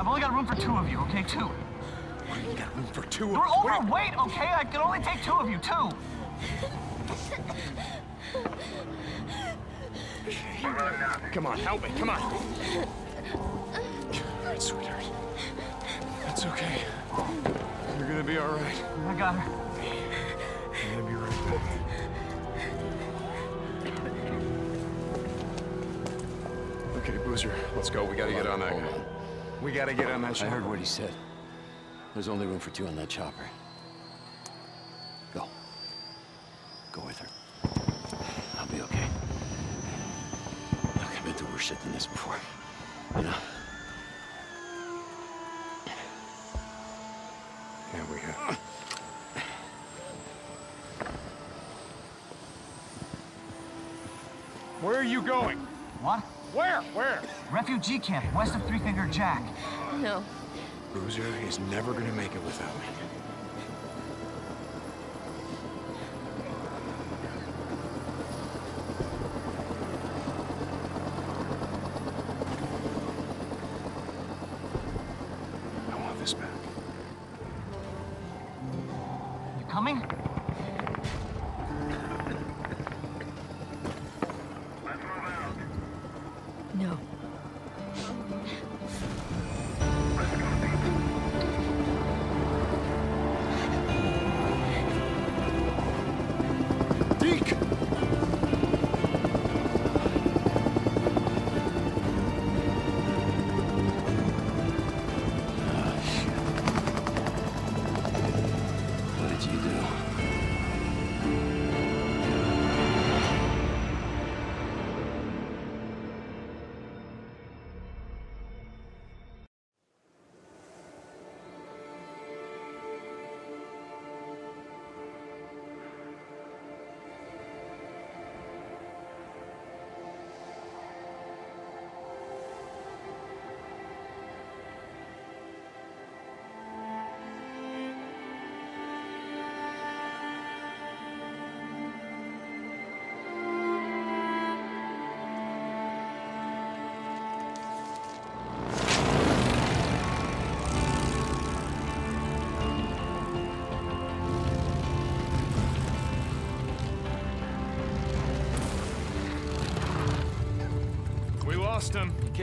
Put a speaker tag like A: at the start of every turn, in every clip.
A: Shit. I've only got room for two of you, okay? Two.
B: You got room for two.
A: You're
B: What are you-
A: overweight, okay? I can only take two of you, two.
B: Come on, help me. Come on. All right, sweetheart. That's okay. You're gonna be all right.
A: I got her.
B: You're gonna be right back. Okay, Boozer, let's go. We gotta get on that
C: Hold
B: guy.
C: on.
B: We gotta get on that
C: chopper.
B: I
C: heard what he said. There's only room for two on that chopper. Go. Go with her. I'll be okay. Look, I've been through worse shit than this before. You know?
A: Refugee camp, west of Three Finger Jack.
D: No.
B: Boozer is never gonna make it without me.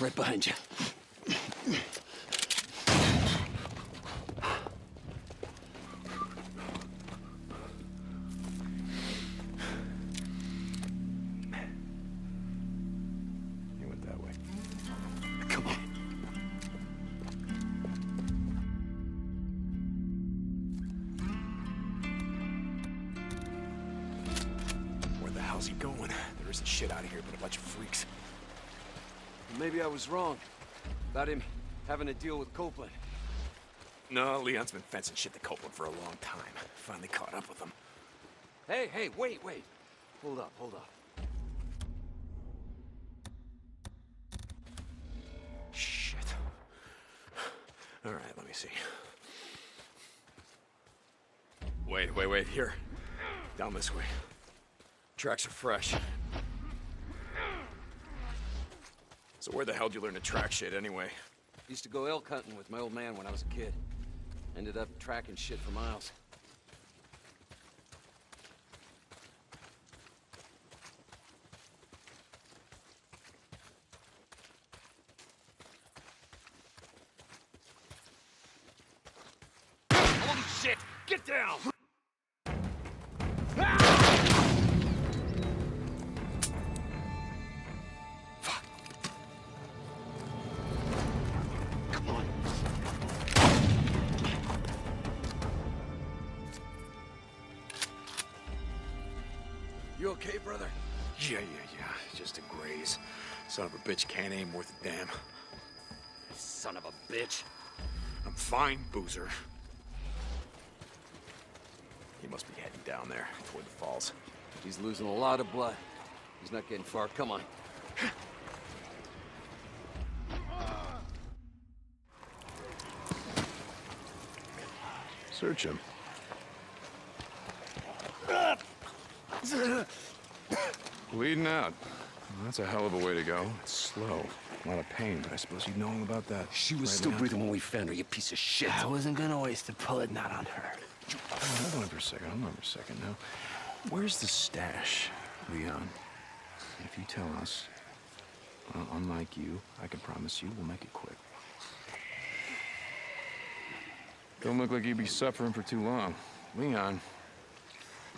C: Right behind you.
B: You went that way.
C: Come on.
B: Where the hell's he going? There isn't shit out of here but a bunch of freaks.
C: Maybe I was wrong about him having to deal with Copeland.
B: No, Leon's been fencing shit to Copeland for a long time. Finally caught up with him.
C: Hey, hey, wait, wait. Hold up, hold up.
B: Shit. All right, let me see. Wait, wait, wait. Here. Down this way. Tracks are fresh. So where the hell did you learn to track shit anyway?
C: Used to go elk hunting with my old man when I was a kid. Ended up tracking shit for miles.
B: Holy shit! Get down! Bitch can't aim worth a damn.
C: Son of a bitch.
B: I'm fine, Boozer. He must be heading down there, toward the falls.
C: He's losing a lot of blood. He's not getting far. Come on.
B: Search him. Bleeding out. Well, that's a hell of a way to go. It's slow. A lot of pain, but I suppose you know all about that.
C: She was
B: right
C: still
B: now?
C: breathing when we found her, you piece of shit.
A: I wasn't gonna waste a bullet not on her.
B: Hold on for a second. Hold on for a second now. Where's the stash, Leon? If you tell us, well, unlike you, I can promise you we'll make it quick. Don't look like you'd be suffering for too long. Leon,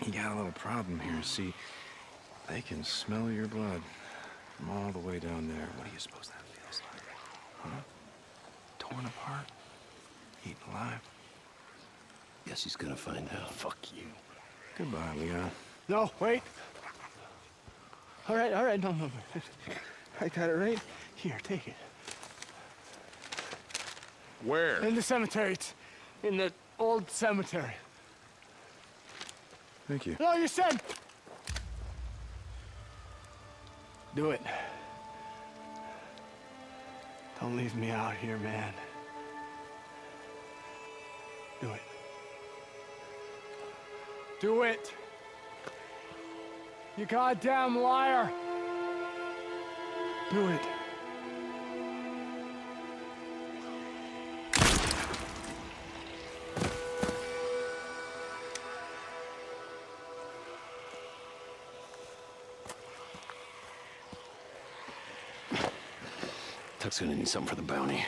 B: you got a little problem here. See, they can smell your blood from all the way down there. What do you suppose that feels like? Huh? Torn apart? Eaten alive?
C: Guess he's gonna find out.
A: Fuck you.
B: Goodbye, Leon.
A: No, wait. All right, all right, no, no, no. I got it right here. Take it.
B: Where?
A: In the cemetery. It's in the old cemetery.
B: Thank you.
A: No, you said. Do it. Don't leave me out here, man. Do it. Do it. You goddamn liar. Do it.
C: Gonna need something for the bounty.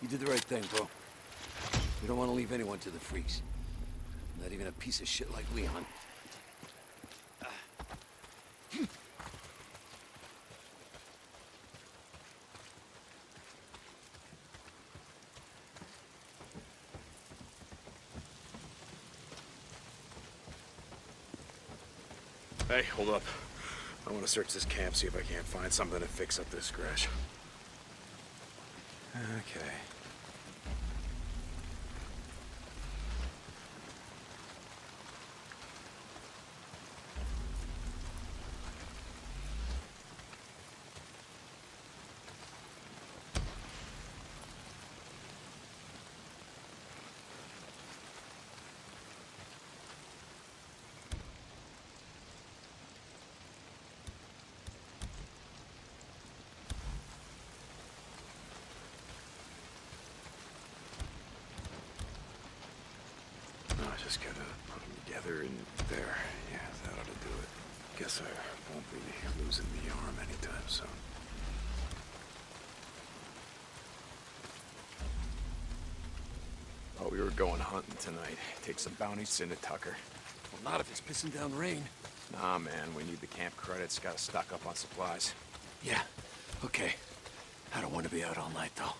C: You did the right thing, bro. We don't want to leave anyone to the freaks. Not even a piece of shit like Leon.
B: Hey, hold up. I want to search this camp, see if I can't find something to fix up this scratch. Okay. Just gotta put them together and there. Yeah, that ought to do it. Guess I won't be losing the arm anytime soon. Oh, we were going hunting tonight. Take some bounties into Tucker.
C: Well, not if it's pissing down rain.
B: Nah, man, we need the camp credits. Gotta stock up on supplies.
C: Yeah, okay. I don't want to be out all night, though.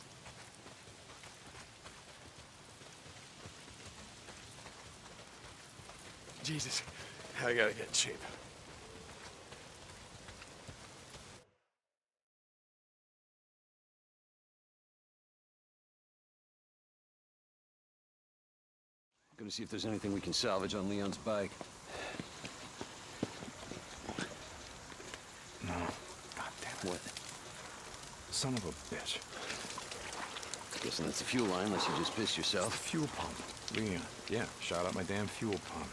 B: Jesus, I gotta get in shape.
C: Gonna see if there's anything we can salvage on Leon's bike.
B: No. God damn it.
C: What?
B: Son of a bitch.
C: Guessing that's the fuel line, unless you just pissed yourself.
B: Fuel pump. Leon. Yeah, shot out my damn fuel pump.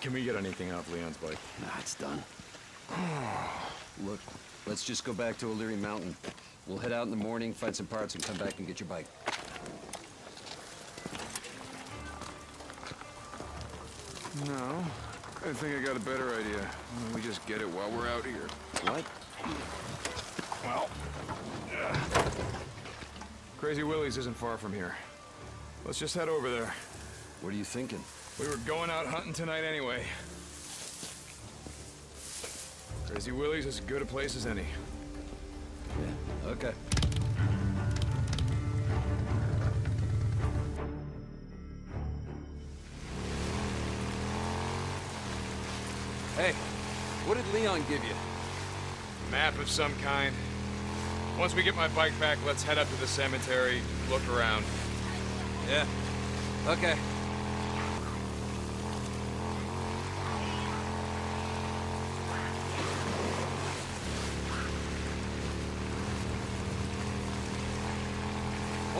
B: Can we get anything off Leon's bike?
C: Nah, it's done. Look, let's just go back to O'Leary Mountain. We'll head out in the morning, find some parts, and come back and get your bike.
B: No. I think I got a better idea. We just get it while we're out here?
C: What?
B: Well... uh, Crazy Willie's isn't far from here. Let's just head over there.
C: What are you thinking?
B: We were going out hunting tonight anyway. Crazy Willie's as good a place as any.
C: Yeah, okay. Hey, what did Leon give you?
B: Map of some kind. Once we get my bike back, let's head up to the cemetery, look around.
C: Yeah. Okay.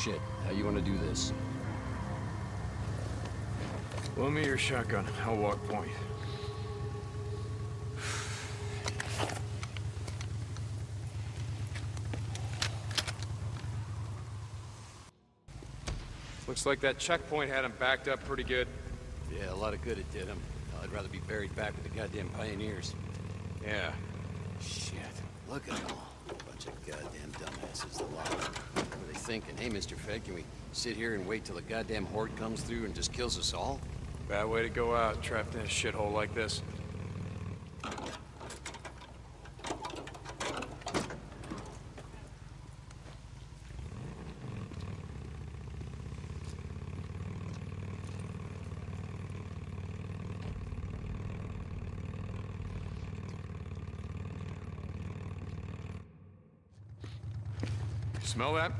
C: Shit, how you want to do this?
B: Loan me your shotgun. I'll walk point. Looks like that checkpoint had him backed up pretty good.
C: Yeah, a lot of good it did him. I'd rather be buried back with the goddamn pioneers.
B: Yeah.
C: Shit, look at them all. Bunch of goddamn dumbasses, the lot they thinking? Hey, Mr. Fed, can we sit here and wait till the goddamn horde comes through and just kills us all?
B: Bad way to go out, trapped in a shithole like this. Smell that?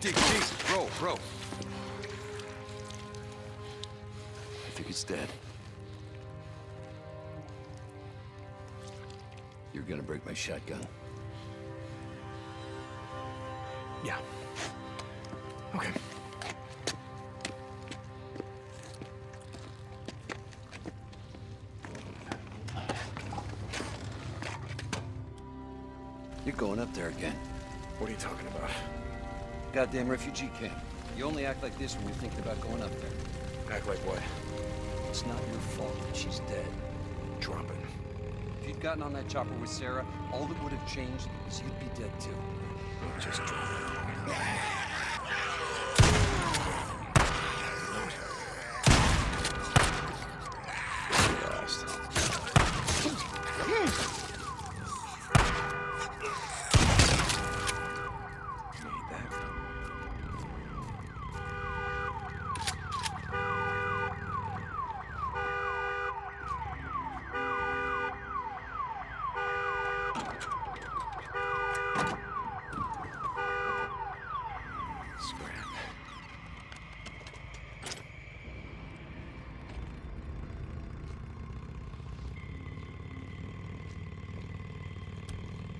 C: Deek. Bro, bro. I think it's dead. You're gonna break my shotgun.
E: Yeah. Okay.
C: You're going up there again.
E: What are you talking about?
C: Goddamn refugee camp. You only act like this when you're thinking about going up there.
E: Act like what?
C: It's not your fault that she's dead.
E: Drop it.
C: If you'd gotten on that chopper with Sarah, all that would have changed is you'd be dead too.
E: Just drop it.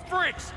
B: Freaks!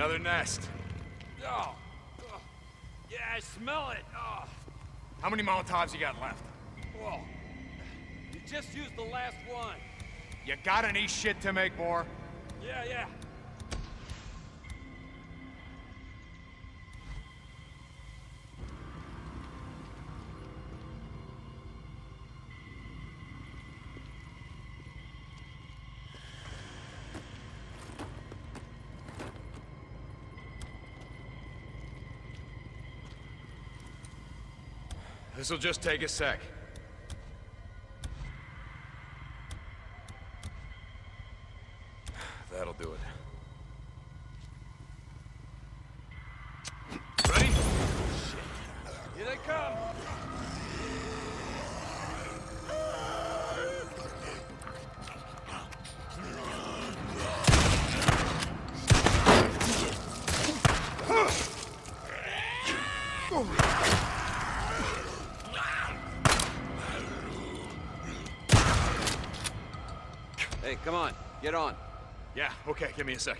B: Another nest. Oh,
F: Yeah, I smell it. Oh.
B: How many Molotovs you got left?
F: Whoa. You just used the last one.
B: You got any shit to make more?
F: Yeah, yeah.
B: This'll just take a sec.
C: Hey, come on. Get on.
B: Yeah, okay, give me a sec.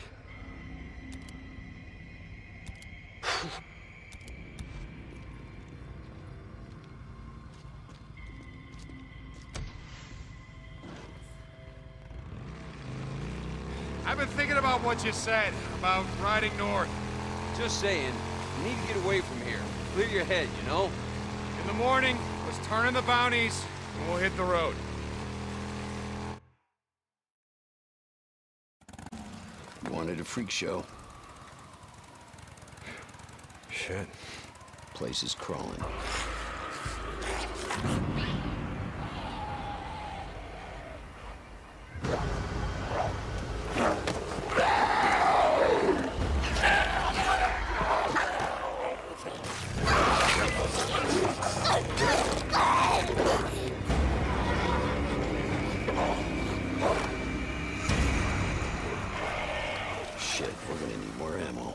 B: I've been thinking about what you said about riding north.
C: Just saying, you need to get away from here. Clear your head, you know?
B: In the morning, let's turn in the bounties, and we'll hit the road.
C: Wanted a freak show.
G: Shit.
C: Place is crawling. Shit, we're gonna need more ammo.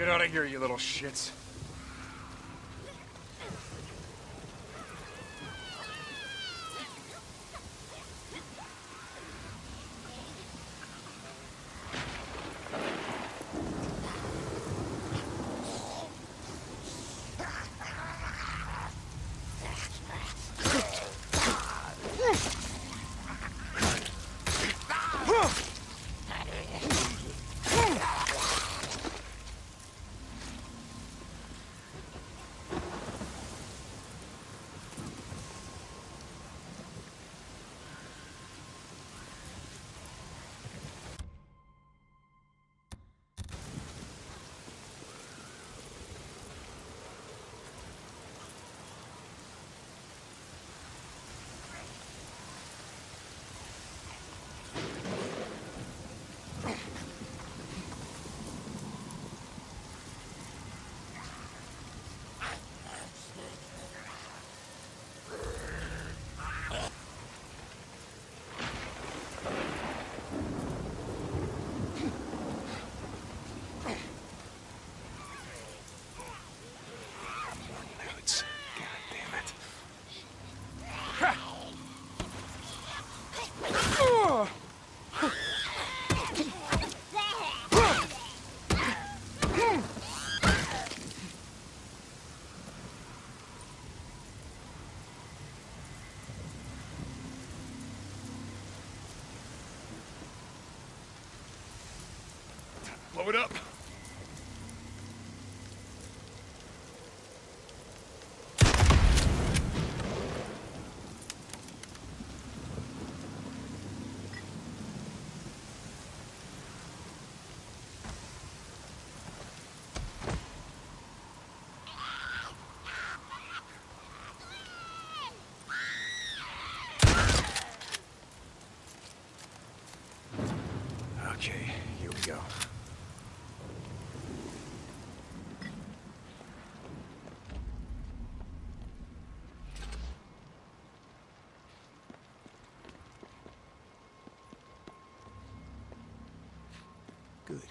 B: Get out of here, you little shits. Good.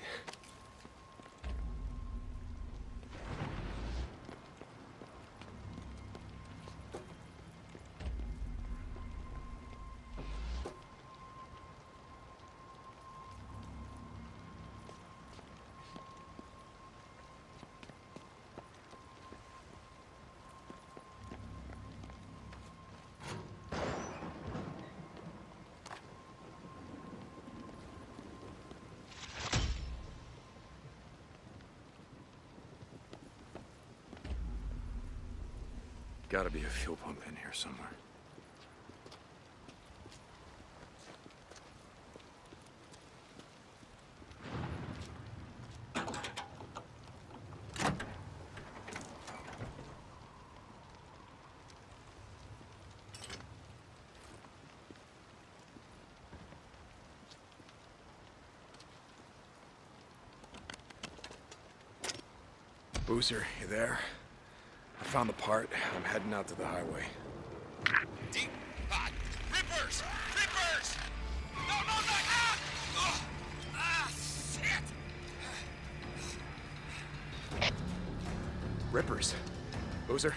B: Gotta be a fuel pump in here somewhere. Boozer, you there? Found the part. I'm heading out to the highway.
H: Deep hot. Rippers! Rippers! No, no, no! Ah! Oh! Ah, shit!
I: Rippers. Boozer.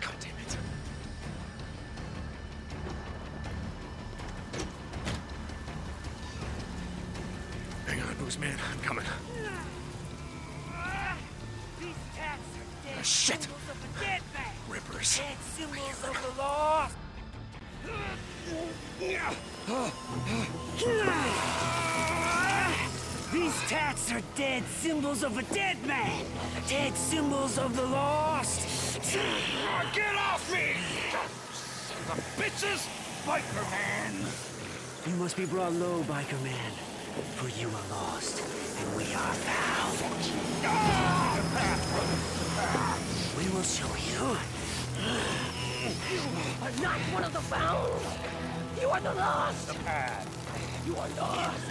I: God damn it. Hang on, Boozman. I'm coming.
J: These
I: shit. Rippers.
J: Dead symbols of the lost. These tats are dead symbols of a dead man. Dead symbols of the lost.
H: Get off me! The bitches! Biker man!
J: You must be brought low, biker man. For you are lost, we are found. We will show you. You are not one of the found. You are the lost. The path. You are lost.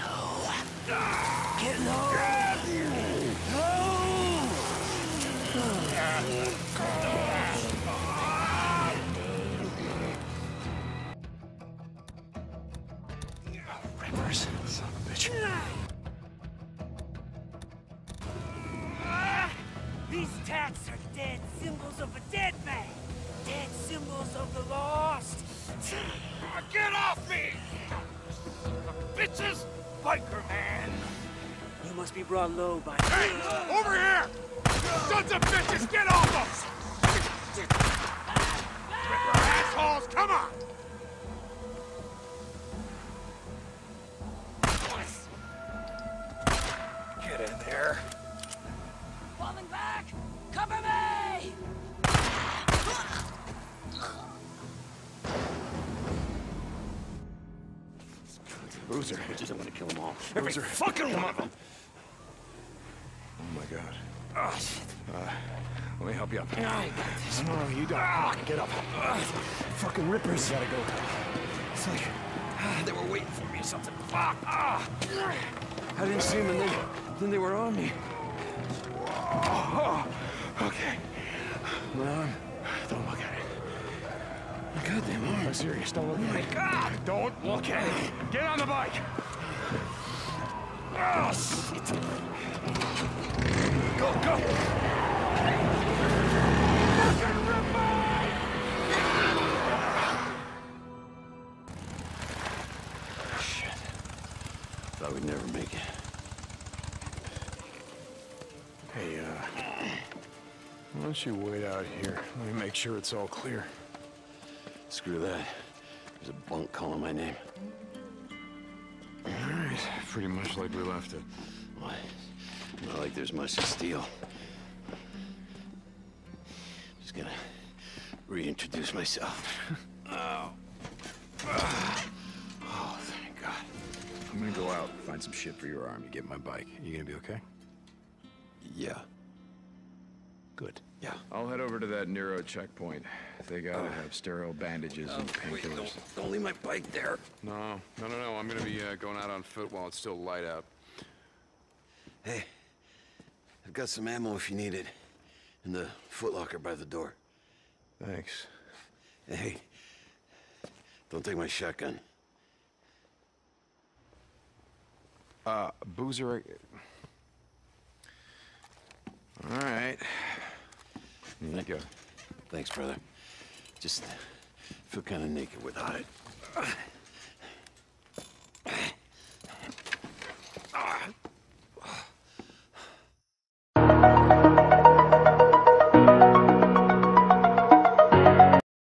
J: Get low. Get low. Low.
I: Rippers. Son of a bitch.
J: These tats are dead symbols of a dead man. Dead symbols of the lost.
H: Get off me! Bitches! Biker man!
J: You must be brought low by.
H: Hey! Over here! Sons of bitches, get off us! Assholes, come on!
I: Boozer.
C: Fucking one of them!
B: Oh my god.
I: Oh, shit.
B: Uh, let me help you up.
I: No, no, you don't. On, get up.
B: Fucking rippers. You Gotta go.
I: It's like ah, they were waiting for me or something. Fuck. Ah.
B: I didn't see them and then, then they were on me.
I: Oh, okay.
B: My arm.
I: Don't look at it.
B: My goddamn arm.
I: I'm serious. Don't look at it. Oh my God! Don't look at it. Get on the bike. Go, go.
C: Shit. Thought we'd never make it.
I: Hey, uh, why don't you wait out here? Let me make sure it's all clear.
C: Screw that. There's a bunk calling my name.
B: Pretty much like we left it.
C: Why? Not like there's much to steal. Just gonna reintroduce myself. oh. Oh, thank God.
B: I'm gonna go out, find some shit for your arm. Get my bike. You gonna be okay?
C: Yeah.
A: Good.
C: Yeah.
I: I'll head over to that NERO checkpoint. They gotta have sterile bandages and
C: Wait,
I: painkillers.
C: don't, don't leave my bike there.
B: No, no, no, no. I'm gonna be uh, going out on foot while it's still light out.
C: Hey, I've got some ammo if you need it. In the footlocker by the door.
B: Thanks.
C: Hey, don't take my shotgun.
B: Uh, Boozer. All right. Here you go.
C: Thanks, brother. Just feel kind of naked without it.